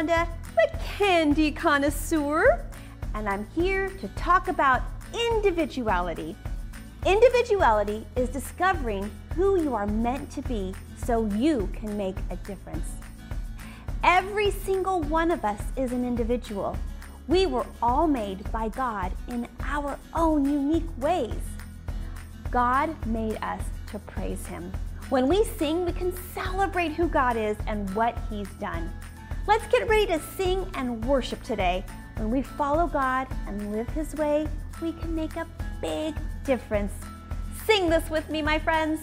Yolanda, the candy connoisseur, and I'm here to talk about individuality. Individuality is discovering who you are meant to be so you can make a difference. Every single one of us is an individual. We were all made by God in our own unique ways. God made us to praise Him. When we sing, we can celebrate who God is and what He's done. Let's get ready to sing and worship today. When we follow God and live His way, we can make a big difference. Sing this with me, my friends.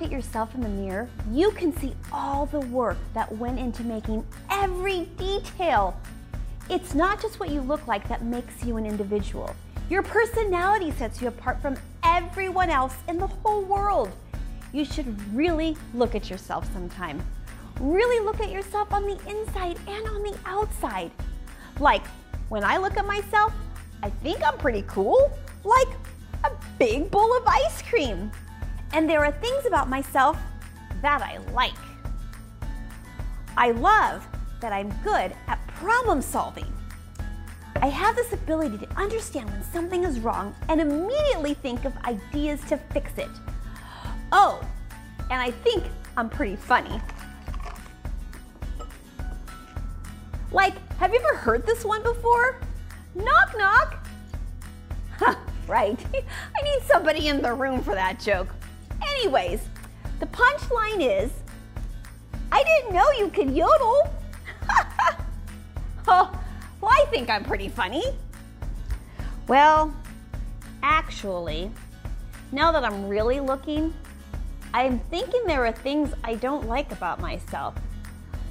Look at yourself in the mirror, you can see all the work that went into making every detail. It's not just what you look like that makes you an individual. Your personality sets you apart from everyone else in the whole world. You should really look at yourself sometime. Really look at yourself on the inside and on the outside. Like, when I look at myself, I think I'm pretty cool. Like a big bowl of ice cream. And there are things about myself that I like. I love that I'm good at problem solving. I have this ability to understand when something is wrong and immediately think of ideas to fix it. Oh, and I think I'm pretty funny. Like, have you ever heard this one before? Knock, knock. Right. I need somebody in the room for that joke. Anyways, the punchline is, I didn't know you could yodel. oh, well, I think I'm pretty funny. Well, Actually, now that I'm really looking, I'm thinking there are things I don't like about myself.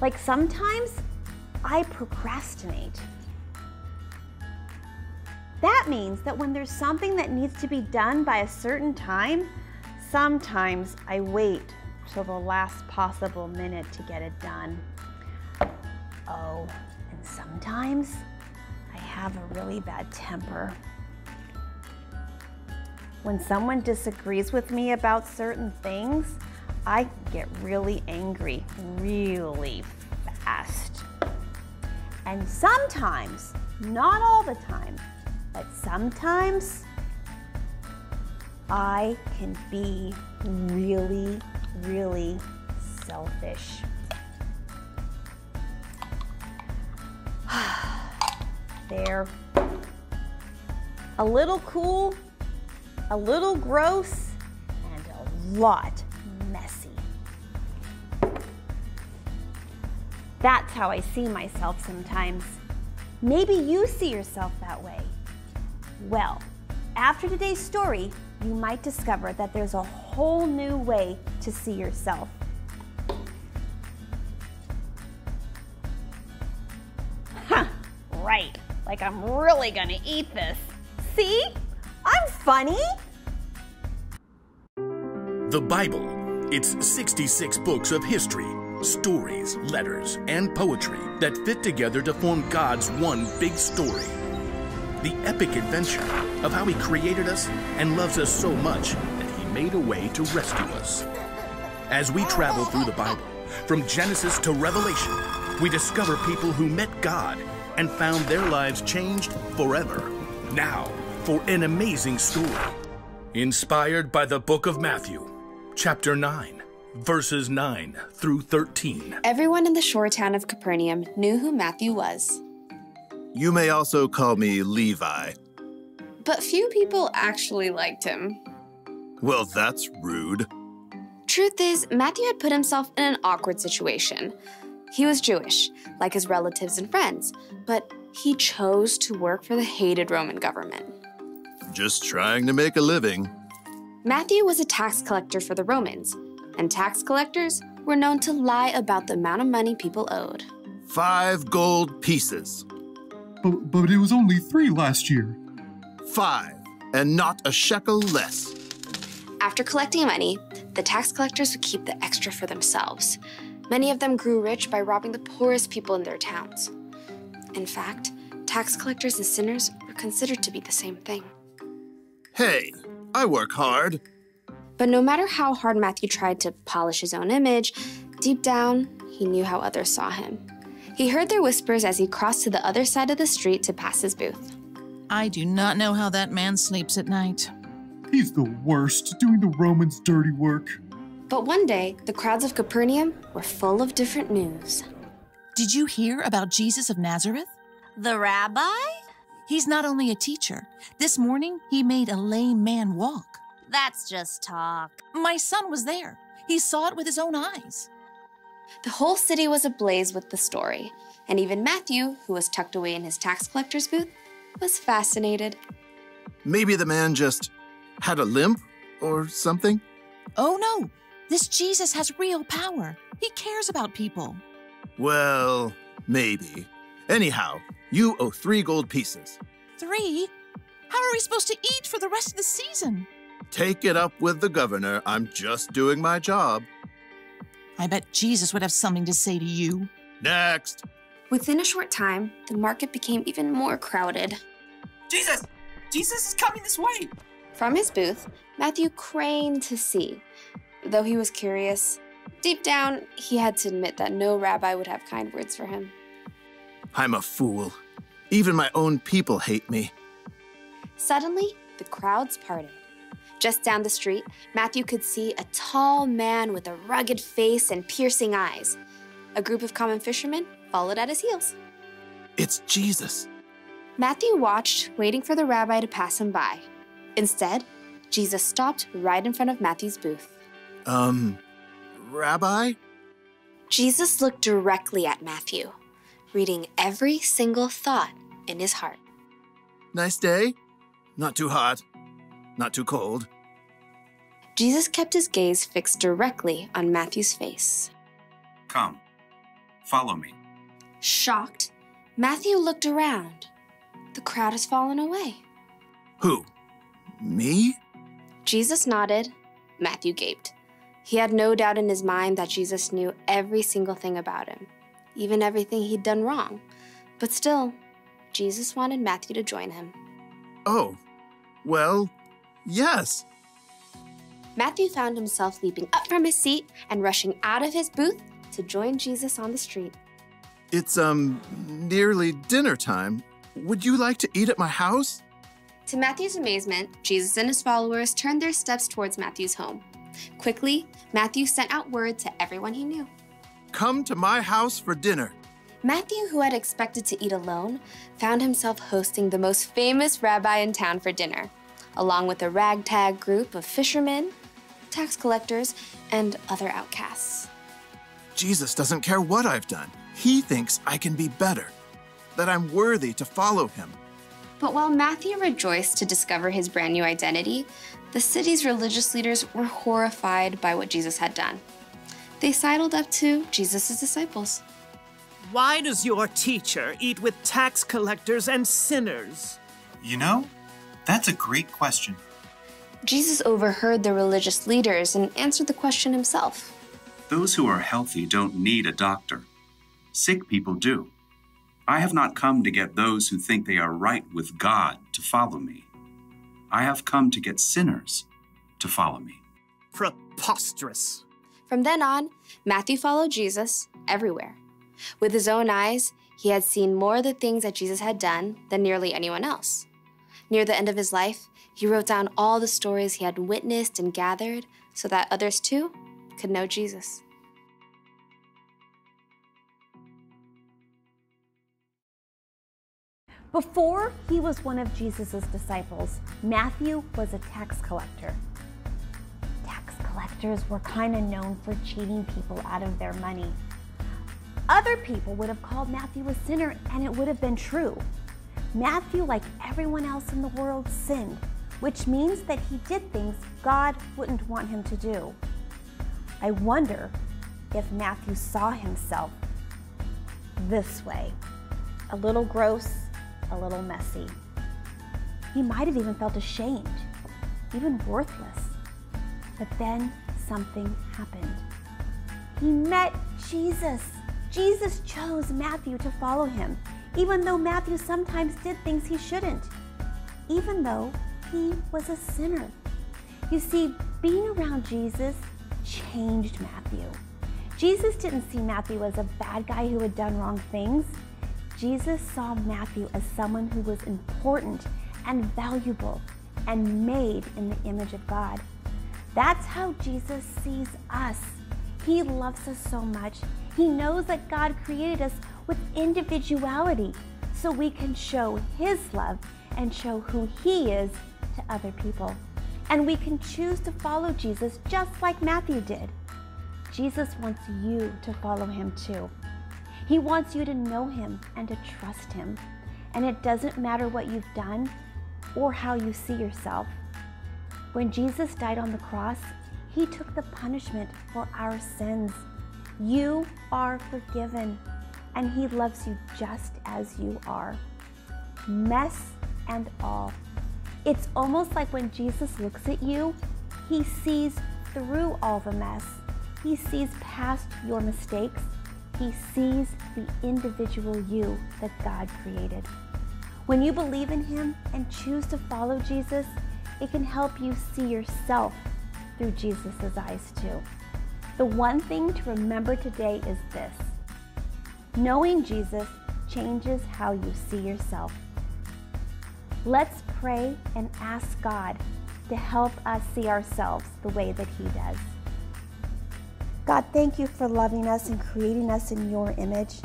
Like sometimes I procrastinate. That means that when there's something that needs to be done by a certain time, sometimes I wait till the last possible minute to get it done. Oh, and sometimes I have a really bad temper. When someone disagrees with me about certain things, I get really angry really fast. And sometimes, not all the time, but sometimes I can be really, really selfish. there. A little cool, a little gross, and a lot messy. That's how I see myself sometimes. Maybe you see yourself that way. Well, after today's story, you might discover that there's a whole new way to see yourself. Huh, right. Like I'm really gonna eat this. See? I'm funny. The Bible. It's 66 books of history, stories, letters, and poetry that fit together to form God's one big story. The epic adventure of how He created us and loves us so much that He made a way to rescue us. As we travel through the Bible, from Genesis to Revelation, we discover people who met God and found their lives changed forever. Now, for an amazing story. Inspired by the book of Matthew, chapter 9, verses 9 through 13. Everyone in the shore town of Capernaum knew who Matthew was. You may also call me Levi. But few people actually liked him. Well, that's rude. Truth is, Matthew had put himself in an awkward situation. He was Jewish, like his relatives and friends, but he chose to work for the hated Roman government. Just trying to make a living. Matthew was a tax collector for the Romans, and tax collectors were known to lie about the amount of money people owed. Five gold pieces. But, but it was only three last year. Five, and not a shekel less. After collecting money, the tax collectors would keep the extra for themselves. Many of them grew rich by robbing the poorest people in their towns. In fact, tax collectors and sinners were considered to be the same thing. Hey, I work hard. But no matter how hard Matthew tried to polish his own image, deep down, he knew how others saw him. He heard their whispers as he crossed to the other side of the street to pass his booth. I do not know how that man sleeps at night. He's the worst, doing the Romans' dirty work. But one day, the crowds of Capernaum were full of different news. Did you hear about Jesus of Nazareth? The rabbi? He's not only a teacher. This morning, he made a lame man walk. That's just talk. My son was there. He saw it with his own eyes. The whole city was ablaze with the story, and even Matthew, who was tucked away in his tax collector's booth, was fascinated. Maybe the man just had a limp or something? Oh no, this Jesus has real power. He cares about people. Well, maybe. Anyhow, you owe three gold pieces. Three? How are we supposed to eat for the rest of the season? Take it up with the governor. I'm just doing my job. I bet Jesus would have something to say to you. Next. Within a short time, the market became even more crowded. Jesus! Jesus is coming this way! From his booth, Matthew craned to see. Though he was curious, deep down, he had to admit that no rabbi would have kind words for him. I'm a fool. Even my own people hate me. Suddenly, the crowds parted. Just down the street, Matthew could see a tall man with a rugged face and piercing eyes. A group of common fishermen followed at his heels. It's Jesus. Matthew watched, waiting for the rabbi to pass him by. Instead, Jesus stopped right in front of Matthew's booth. Um, Rabbi? Jesus looked directly at Matthew, reading every single thought in his heart. Nice day? Not too hot? Not too cold? Jesus kept his gaze fixed directly on Matthew's face. Come, follow me. Shocked, Matthew looked around. The crowd has fallen away. Who? Me? Jesus nodded. Matthew gaped. He had no doubt in his mind that Jesus knew every single thing about him, even everything he'd done wrong. But still, Jesus wanted Matthew to join him. Oh, well, yes. Matthew found himself leaping up from his seat and rushing out of his booth to join Jesus on the street. It's, um, nearly dinner time. Would you like to eat at my house? To Matthew's amazement, Jesus and his followers turned their steps towards Matthew's home. Quickly, Matthew sent out word to everyone he knew. Come to my house for dinner. Matthew, who had expected to eat alone, found himself hosting the most famous rabbi in town for dinner, along with a ragtag group of fishermen, tax collectors, and other outcasts. Jesus doesn't care what I've done. He thinks I can be better, that I'm worthy to follow him. But while Matthew rejoiced to discover his brand new identity, the city's religious leaders were horrified by what Jesus had done. They sidled up to Jesus' disciples. Why does your teacher eat with tax collectors and sinners? You know, that's a great question. Jesus overheard the religious leaders and answered the question himself. Those who are healthy don't need a doctor. Sick people do. I have not come to get those who think they are right with God to follow me. I have come to get sinners to follow me. Preposterous. From then on, Matthew followed Jesus everywhere. With his own eyes, he had seen more of the things that Jesus had done than nearly anyone else. Near the end of his life, he wrote down all the stories he had witnessed and gathered so that others too could know Jesus. Before he was one of Jesus' disciples, Matthew was a tax collector. Tax collectors were kind of known for cheating people out of their money. Other people would have called Matthew a sinner, and it would have been true. Matthew, like everyone else in the world, sinned, which means that he did things God wouldn't want him to do. I wonder if Matthew saw himself this way a little gross, a little messy. He might have even felt ashamed, even worthless. But then something happened. He met Jesus. Jesus chose Matthew to follow him, even though Matthew sometimes did things he shouldn't, even though he was a sinner. You see, being around Jesus changed Matthew. Jesus didn't see Matthew as a bad guy who had done wrong things. Jesus saw Matthew as someone who was important and valuable and made in the image of God. That's how Jesus sees us. He loves us so much. He knows that God created us with individuality so we can show His love and show who He is to other people. And we can choose to follow Jesus just like Matthew did. Jesus wants you to follow Him too. He wants you to know Him and to trust Him. And it doesn't matter what you've done or how you see yourself. When Jesus died on the cross, He took the punishment for our sins. You are forgiven, and He loves you just as you are. Mess and all. It's almost like when Jesus looks at you, He sees through all the mess. He sees past your mistakes. He sees the individual you that God created. When you believe in Him and choose to follow Jesus, it can help you see yourself through Jesus' eyes too. The one thing to remember today is this knowing Jesus changes how you see yourself. Let's pray and ask God to help us see ourselves the way that He does. God, thank you for loving us and creating us in your image.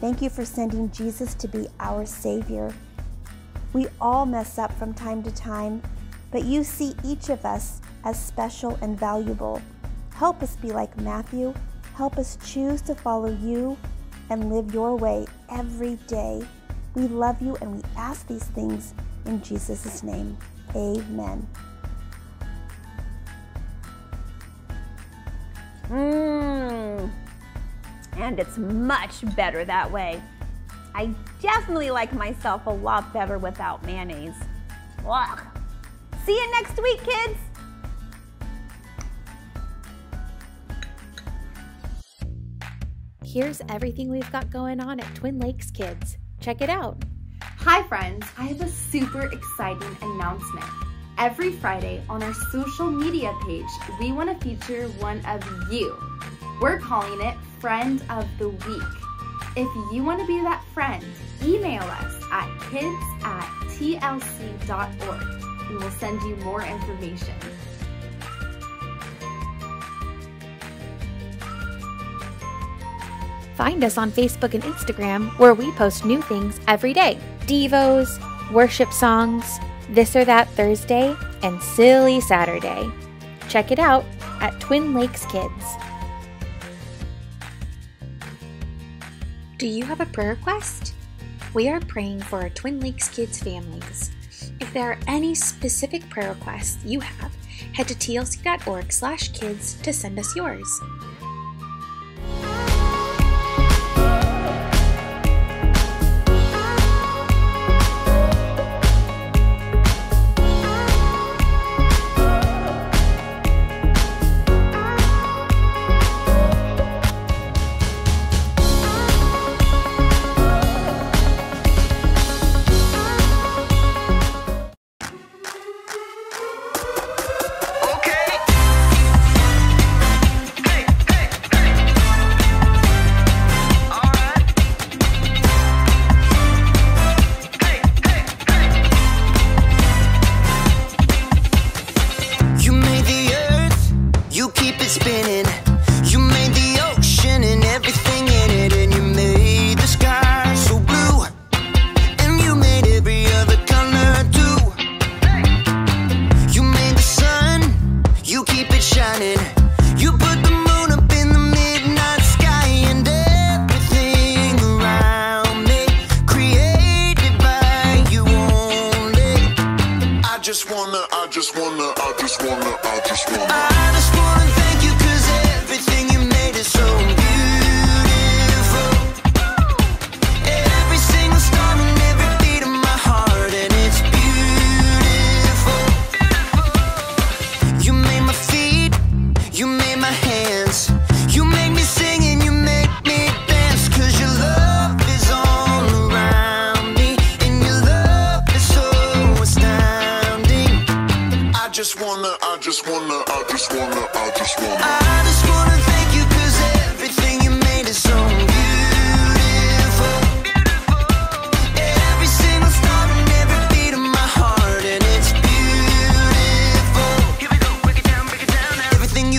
Thank you for sending Jesus to be our Savior. We all mess up from time to time, but you see each of us as special and valuable. Help us be like Matthew. Help us choose to follow you and live your way every day. We love you and we ask these things in Jesus' name. Amen. Mmm. And it's much better that way. I definitely like myself a lot better without mayonnaise. Ugh. See you next week, kids! Here's everything we've got going on at Twin Lakes Kids. Check it out. Hi friends, I have a super exciting announcement. Every Friday on our social media page, we want to feature one of you. We're calling it Friend of the Week. If you want to be that friend, email us at kids at tlc.org and we'll send you more information. Find us on Facebook and Instagram where we post new things every day Devos, worship songs, this or that Thursday, and Silly Saturday. Check it out at Twin Lakes Kids. Do you have a prayer request? We are praying for our Twin Lakes Kids families. If there are any specific prayer requests you have, head to tlc.org/kids to send us yours.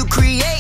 You created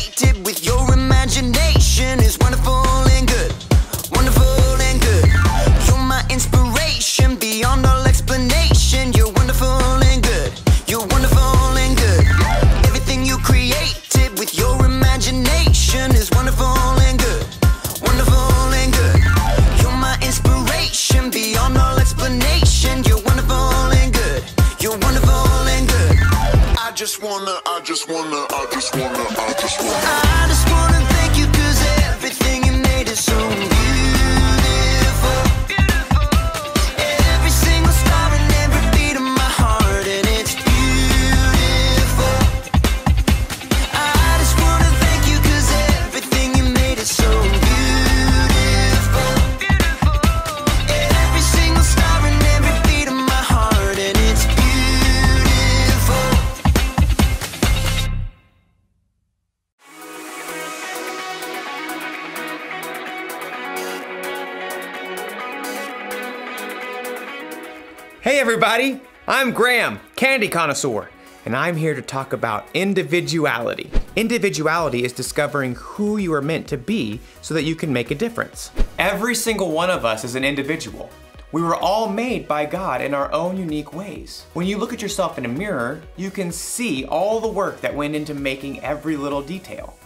everybody, I'm Graham, candy connoisseur, and I'm here to talk about individuality. Individuality is discovering who you are meant to be so that you can make a difference. Every single one of us is an individual. We were all made by God in our own unique ways. When you look at yourself in a mirror, you can see all the work that went into making every little detail.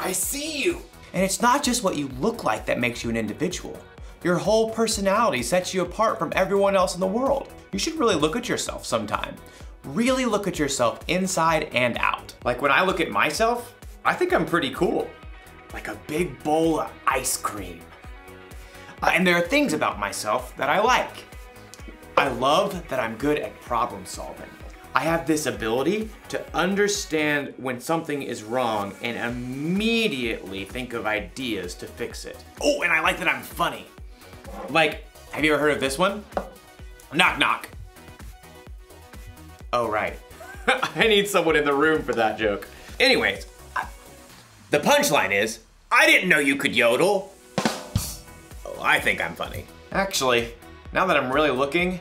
I see you! And it's not just what you look like that makes you an individual. Your whole personality sets you apart from everyone else in the world. You should really look at yourself sometime. Really look at yourself inside and out. Like when I look at myself, I think I'm pretty cool. like a big bowl of ice cream. Uh, and there are things about myself that I like. I love that I'm good at problem solving. I have this ability to understand when something is wrong and immediately think of ideas to fix it. Oh, and I like that I'm funny. Like, have you ever heard of this one? Knock knock. Oh, right. I need someone in the room for that joke. Anyways, the punchline is, I didn't know you could yodel. Oh, I think I'm funny. Actually, now that I'm really looking,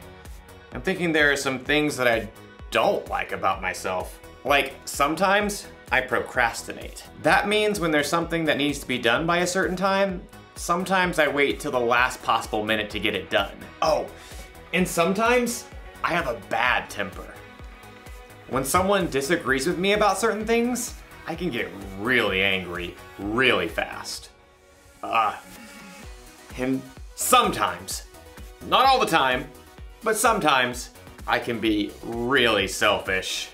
I'm thinking there are some things that I don't like about myself. Like, sometimes I procrastinate. That means when there's something that needs to be done by a certain time, sometimes I wait till the last possible minute to get it done. Oh, and sometimes I have a bad temper. When someone disagrees with me about certain things, I can get really angry really fast. Uh, and sometimes, not all the time, but sometimes I can be really selfish.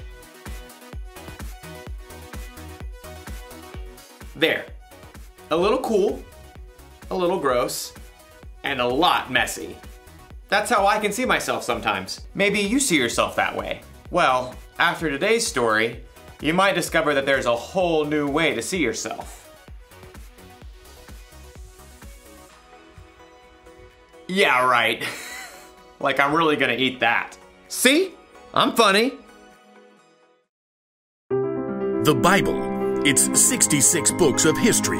There. A little cool, a little gross, and a lot messy. That's how I can see myself sometimes. Maybe you see yourself that way. Well, after today's story, you might discover that there's a whole new way to see yourself. Yeah, right. like I'm really gonna eat that. See? I'm funny. The Bible. It's 66 books of history,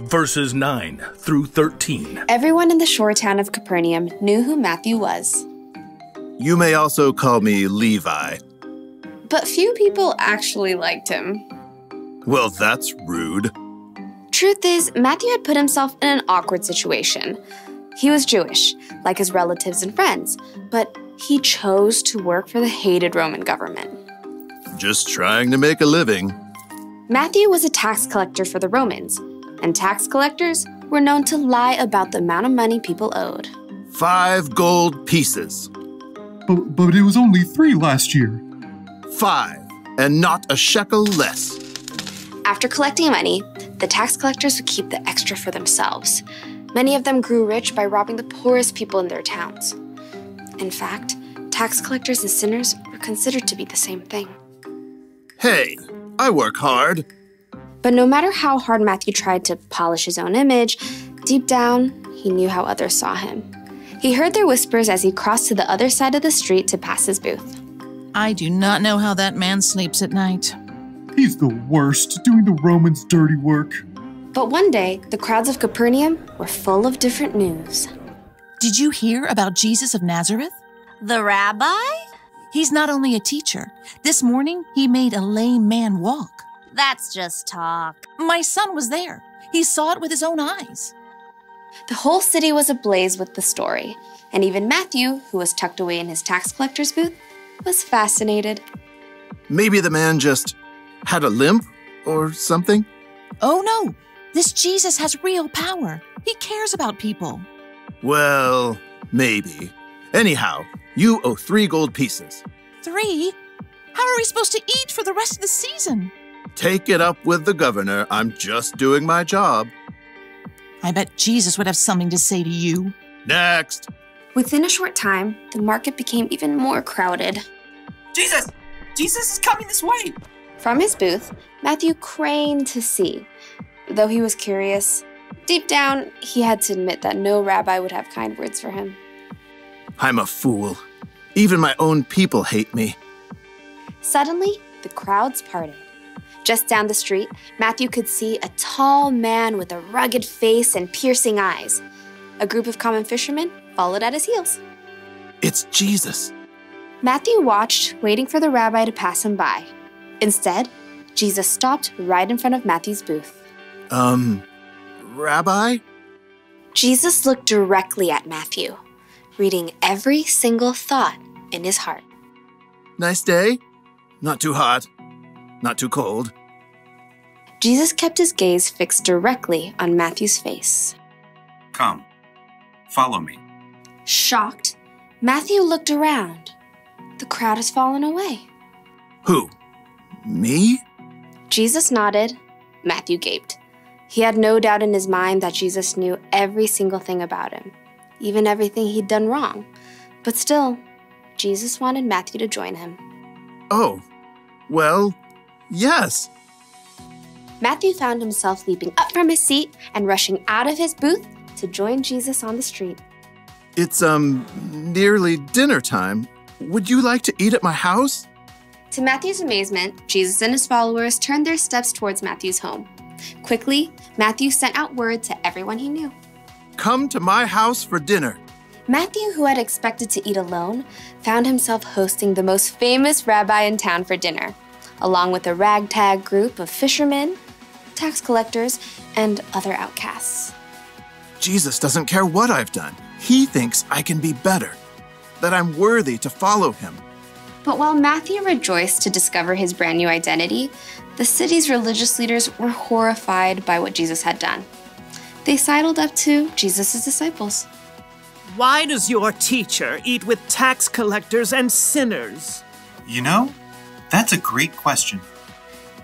verses 9 through 13. Everyone in the shore town of Capernaum knew who Matthew was, You may also call me Levi. but few people actually liked him. Well, that's rude. Truth is, Matthew had put himself in an awkward situation. He was Jewish, like his relatives and friends, but he chose to work for the hated Roman government. Just trying to make a living. Matthew was a tax collector for the Romans, and tax collectors were known to lie about the amount of money people owed. Five gold pieces. But, but it was only three last year. Five, and not a shekel less. After collecting money, the tax collectors would keep the extra for themselves. Many of them grew rich by robbing the poorest people in their towns. In fact, tax collectors and sinners were considered to be the same thing. Hey, I work hard. But no matter how hard Matthew tried to polish his own image, deep down, he knew how others saw him. He heard their whispers as he crossed to the other side of the street to pass his booth. I do not know how that man sleeps at night. He's the worst, doing the Romans' dirty work. But one day, the crowds of Capernaum were full of different news. Did you hear about Jesus of Nazareth? The rabbi? He's not only a teacher. This morning, he made a lame man walk. That's just talk. My son was there. He saw it with his own eyes. The whole city was ablaze with the story, and even Matthew, who was tucked away in his tax collector's booth, was fascinated. Maybe the man just had a limp or something? Oh no, this Jesus has real power. He cares about people. Well, maybe. Anyhow, you owe three gold pieces. Three? How are we supposed to eat for the rest of the season? Take it up with the governor. I'm just doing my job. I bet Jesus would have something to say to you. Next. Within a short time, the market became even more crowded. Jesus! Jesus is coming this way! From his booth, Matthew craned to see. Though he was curious, deep down, he had to admit that no rabbi would have kind words for him. I'm a fool. Even my own people hate me. Suddenly, the crowds parted. Just down the street, Matthew could see a tall man with a rugged face and piercing eyes. A group of common fishermen followed at his heels. It's Jesus. Matthew watched, waiting for the rabbi to pass him by. Instead, Jesus stopped right in front of Matthew's booth. Um, Rabbi? Jesus looked directly at Matthew, reading every single thought in his heart. Nice day? Not too hot. Not too cold. Jesus kept his gaze fixed directly on Matthew's face. Come, follow me. Shocked, Matthew looked around. The crowd has fallen away. Who? Me? Jesus nodded. Matthew gaped. He had no doubt in his mind that Jesus knew every single thing about him, even everything he'd done wrong. But still, Jesus wanted Matthew to join him. Oh, well, yes. Matthew found himself leaping up from his seat and rushing out of his booth to join Jesus on the street. It's, um, nearly dinner time. Would you like to eat at my house? To Matthew's amazement, Jesus and his followers turned their steps towards Matthew's home. Quickly, Matthew sent out word to everyone he knew. Come to my house for dinner. Matthew, who had expected to eat alone, found himself hosting the most famous rabbi in town for dinner, along with a ragtag group of fishermen, tax collectors, and other outcasts. Jesus doesn't care what I've done. He thinks I can be better, that I'm worthy to follow him. But while Matthew rejoiced to discover his brand new identity, the city's religious leaders were horrified by what Jesus had done. They sidled up to Jesus' disciples. Why does your teacher eat with tax collectors and sinners? You know, that's a great question.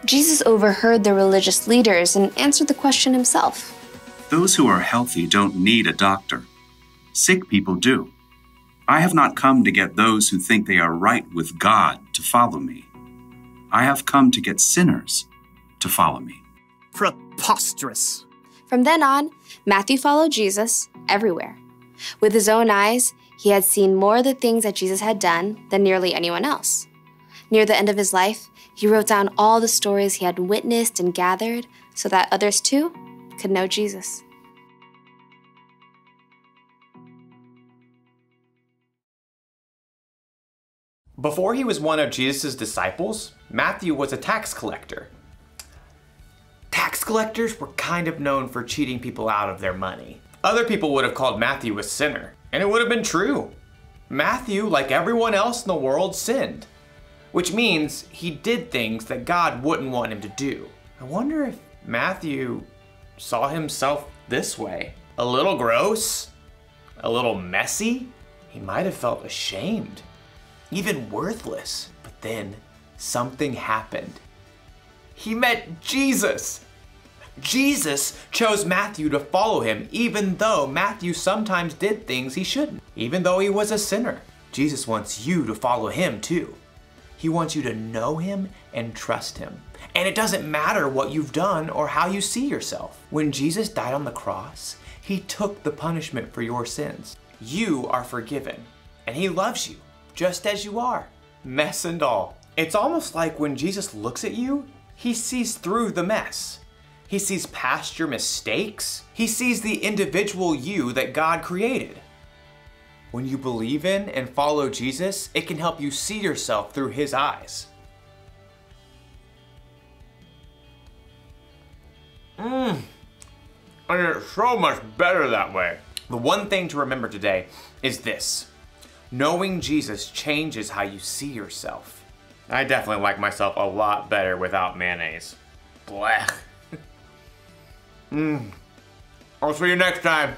Jesus overheard the religious leaders and answered the question himself. Those who are healthy don't need a doctor. Sick people do. I have not come to get those who think they are right with God to follow me. I have come to get sinners to follow me. Preposterous. From then on, Matthew followed Jesus everywhere. With his own eyes, he had seen more of the things that Jesus had done than nearly anyone else. Near the end of his life, he wrote down all the stories he had witnessed and gathered so that others too could know Jesus. Before he was one of Jesus' disciples, Matthew was a tax collector. Tax collectors were kind of known for cheating people out of their money. Other people would have called Matthew a sinner, and it would have been true. Matthew, like everyone else in the world, sinned, which means he did things that God wouldn't want him to do. I wonder if Matthew saw himself this way. A little gross, a little messy. He might have felt ashamed even worthless. But then something happened. He met Jesus. Jesus chose Matthew to follow him, even though Matthew sometimes did things he shouldn't, even though he was a sinner. Jesus wants you to follow him too. He wants you to know him and trust him. And it doesn't matter what you've done or how you see yourself. When Jesus died on the cross, he took the punishment for your sins. You are forgiven, and he loves you just as you are, mess and all. It's almost like when Jesus looks at you, he sees through the mess. He sees past your mistakes. He sees the individual you that God created. When you believe in and follow Jesus, it can help you see yourself through his eyes. Mmm. And it's so much better that way. The one thing to remember today is this. Knowing Jesus changes how you see yourself. I definitely like myself a lot better without mayonnaise. Blech. Mmm. I'll see you next time.